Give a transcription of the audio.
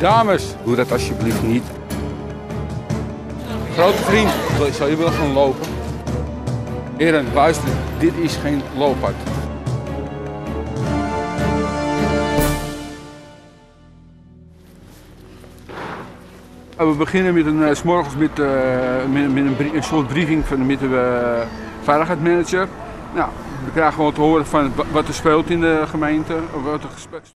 Dames, doe dat alsjeblieft niet. Grote vriend, zou je willen gaan lopen? Heren, luister, dit is geen looppad. We beginnen met een, eh, s morgens met, uh, met, een, soort briefing van de uh, veiligheidsmanager. Nou, we krijgen gewoon te horen van wat er speelt in de gemeente. Wat er